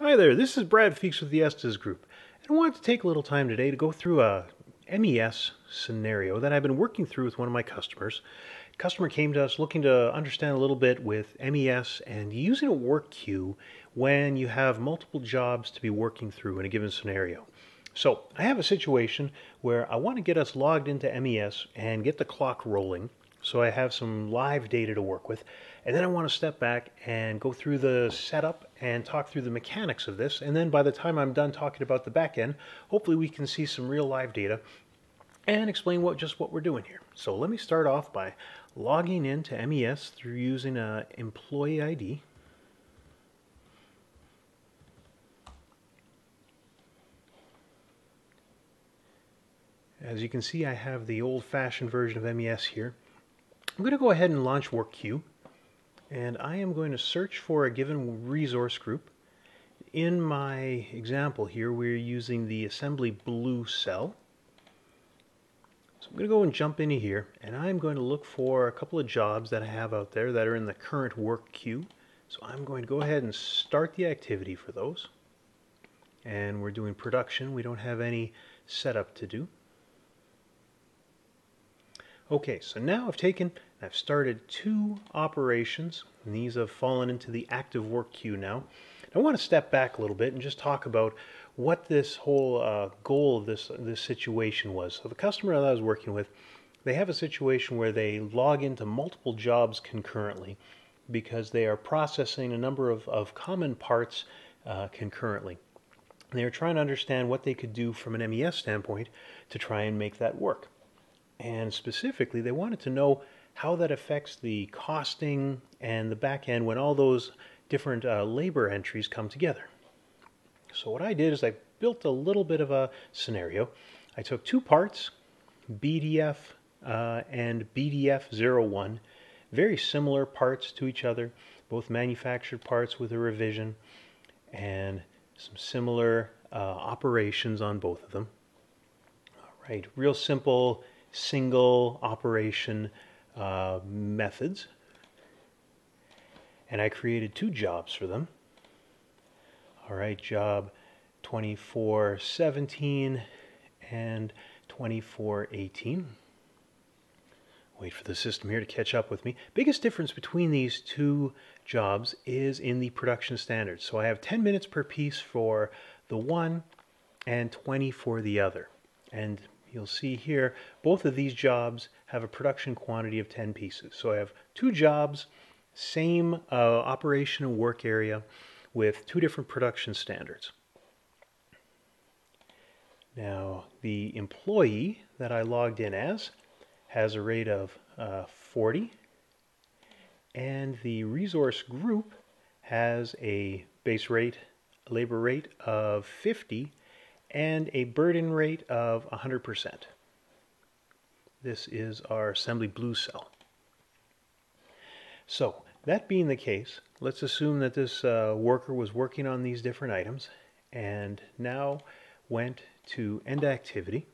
Hi there, this is Brad Feakes with the Estes Group, and I wanted to take a little time today to go through a MES scenario that I've been working through with one of my customers. Customer came to us looking to understand a little bit with MES and using a work queue when you have multiple jobs to be working through in a given scenario. So I have a situation where I want to get us logged into MES and get the clock rolling so I have some live data to work with. And then I want to step back and go through the setup and talk through the mechanics of this. And then by the time I'm done talking about the back end, hopefully we can see some real live data and explain what just what we're doing here. So let me start off by logging into MES through using a employee ID. As you can see, I have the old-fashioned version of MES here. I'm going to go ahead and launch WorkQueue, and I am going to search for a given resource group. In my example here, we're using the assembly blue cell. So I'm going to go and jump into here, and I'm going to look for a couple of jobs that I have out there that are in the current work queue. So I'm going to go ahead and start the activity for those. And we're doing production. We don't have any setup to do. Okay, so now I've taken, I've started two operations, and these have fallen into the active work queue now. I want to step back a little bit and just talk about what this whole uh, goal of this, this situation was. So the customer that I was working with, they have a situation where they log into multiple jobs concurrently because they are processing a number of, of common parts uh, concurrently. They are trying to understand what they could do from an MES standpoint to try and make that work. And specifically, they wanted to know how that affects the costing and the back end when all those different uh, labor entries come together. So what I did is I built a little bit of a scenario. I took two parts, BDF uh, and BDF01, very similar parts to each other, both manufactured parts with a revision, and some similar uh, operations on both of them. All right, real simple single operation uh, methods. And I created two jobs for them. All right, job 2417 and 2418. Wait for the system here to catch up with me. Biggest difference between these two jobs is in the production standards. So I have 10 minutes per piece for the one and 20 for the other. And you'll see here, both of these jobs have a production quantity of 10 pieces. So I have two jobs, same uh, operation and work area with two different production standards. Now, the employee that I logged in as has a rate of uh, 40, and the resource group has a base rate, labor rate of 50, and a burden rate of 100%. This is our assembly blue cell. So that being the case, let's assume that this uh, worker was working on these different items and now went to end activity.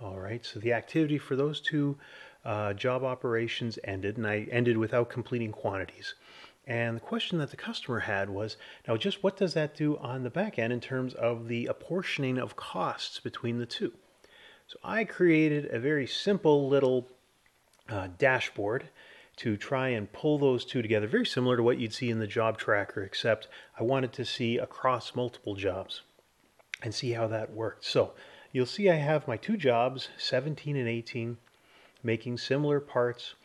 All right, so the activity for those two uh, job operations ended, and I ended without completing quantities. And the question that the customer had was, now just what does that do on the back end in terms of the apportioning of costs between the two? So I created a very simple little uh, dashboard to try and pull those two together, very similar to what you'd see in the job tracker, except I wanted to see across multiple jobs and see how that worked. So you'll see I have my two jobs, 17 and 18, making similar parts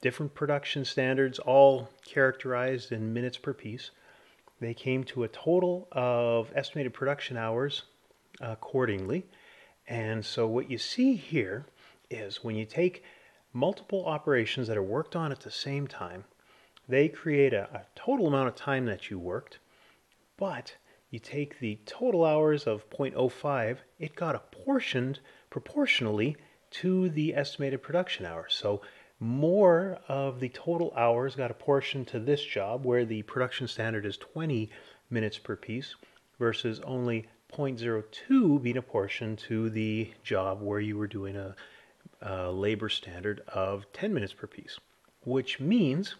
different production standards, all characterized in minutes per piece. They came to a total of estimated production hours accordingly. And so what you see here is when you take multiple operations that are worked on at the same time, they create a, a total amount of time that you worked, but you take the total hours of 0.05, it got apportioned proportionally to the estimated production hours. So more of the total hours got apportioned to this job where the production standard is 20 minutes per piece versus only 0.02 being apportioned to the job where you were doing a, a labor standard of 10 minutes per piece, which means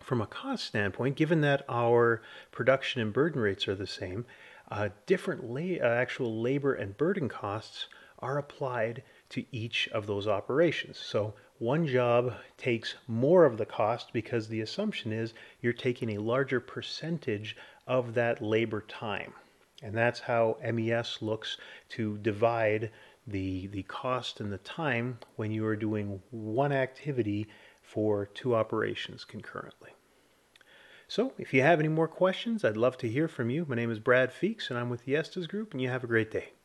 from a cost standpoint, given that our production and burden rates are the same, uh, different la- uh, actual labor and burden costs are applied to each of those operations. So one job takes more of the cost because the assumption is you're taking a larger percentage of that labor time. And that's how MES looks to divide the, the cost and the time when you are doing one activity for two operations concurrently. So if you have any more questions, I'd love to hear from you. My name is Brad Feakes and I'm with the Estes Group and you have a great day.